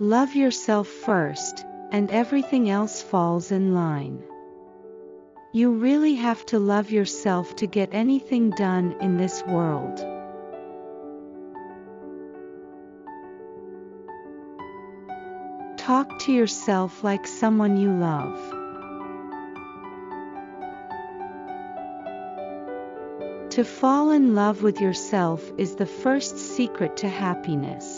Love yourself first, and everything else falls in line. You really have to love yourself to get anything done in this world. Talk to yourself like someone you love. To fall in love with yourself is the first secret to happiness.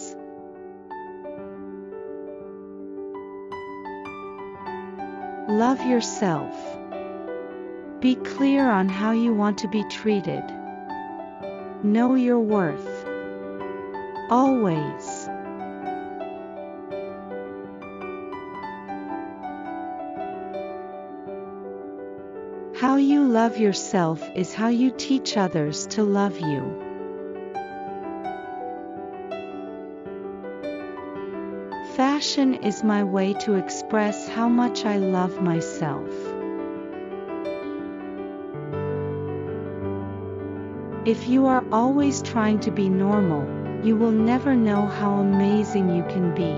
Love yourself. Be clear on how you want to be treated. Know your worth. Always. How you love yourself is how you teach others to love you. Fashion is my way to express how much I love myself. If you are always trying to be normal, you will never know how amazing you can be.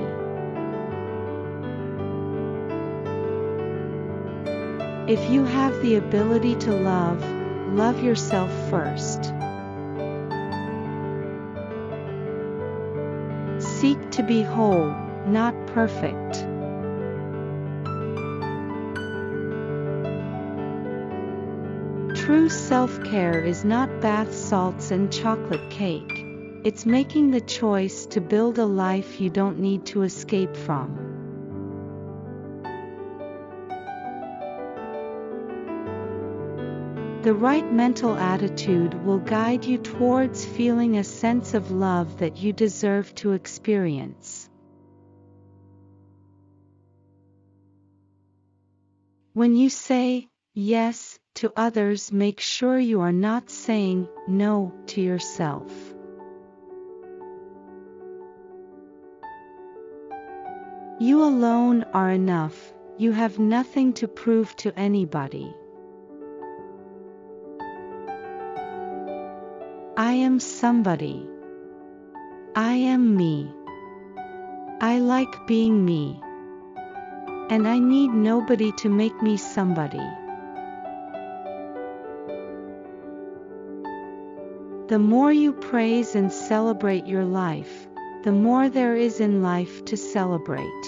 If you have the ability to love, love yourself first. Seek to be whole, not perfect. True self-care is not bath salts and chocolate cake. It's making the choice to build a life you don't need to escape from. The right mental attitude will guide you towards feeling a sense of love that you deserve to experience. When you say yes to others, make sure you are not saying no to yourself. You alone are enough, you have nothing to prove to anybody. I am somebody. I am me. I like being me. And I need nobody to make me somebody. The more you praise and celebrate your life, the more there is in life to celebrate.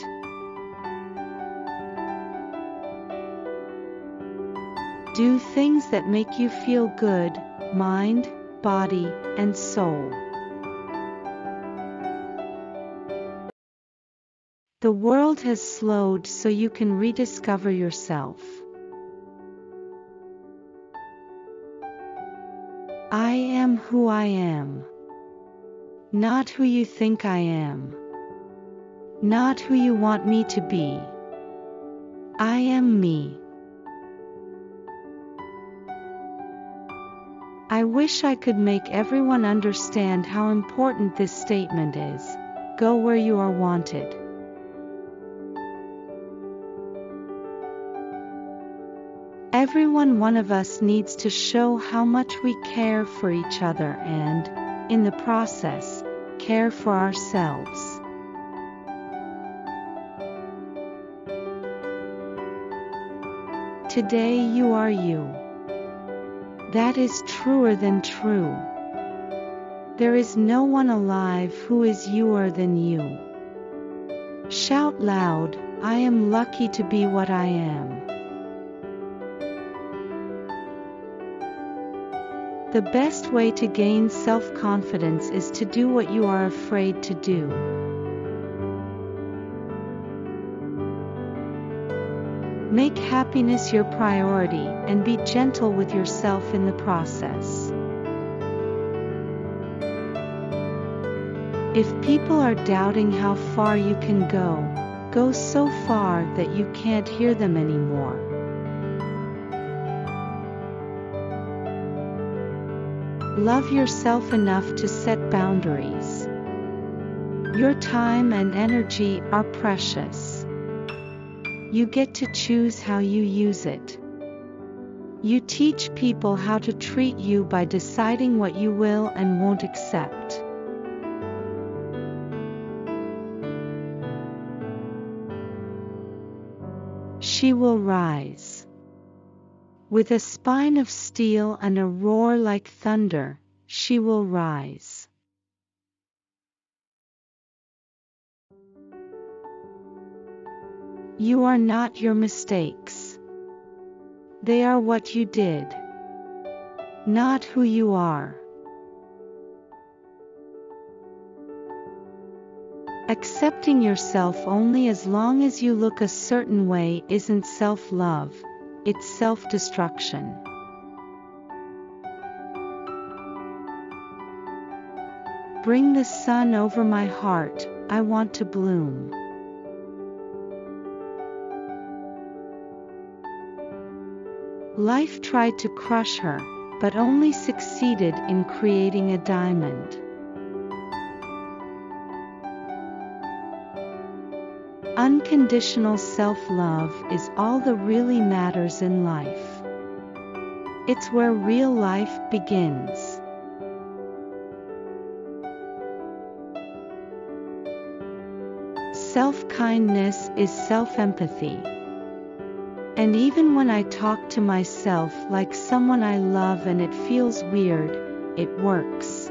Do things that make you feel good, mind, body, and soul. The world has slowed so you can rediscover yourself. I am who I am. Not who you think I am. Not who you want me to be. I am me. I wish I could make everyone understand how important this statement is. Go where you are wanted. Everyone one of us needs to show how much we care for each other and, in the process, care for ourselves. Today you are you. That is truer than true. There is no one alive who is youer than you. Shout loud, I am lucky to be what I am. The best way to gain self-confidence is to do what you are afraid to do. Make happiness your priority and be gentle with yourself in the process. If people are doubting how far you can go, go so far that you can't hear them anymore. Love yourself enough to set boundaries. Your time and energy are precious. You get to choose how you use it. You teach people how to treat you by deciding what you will and won't accept. She will rise. With a spine of steel and a roar like thunder, she will rise. You are not your mistakes. They are what you did, not who you are. Accepting yourself only as long as you look a certain way isn't self love, it's self destruction. Bring the sun over my heart, I want to bloom. Life tried to crush her, but only succeeded in creating a diamond. Unconditional self-love is all that really matters in life. It's where real life begins. Self-kindness is self-empathy. And even when I talk to myself like someone I love and it feels weird, it works.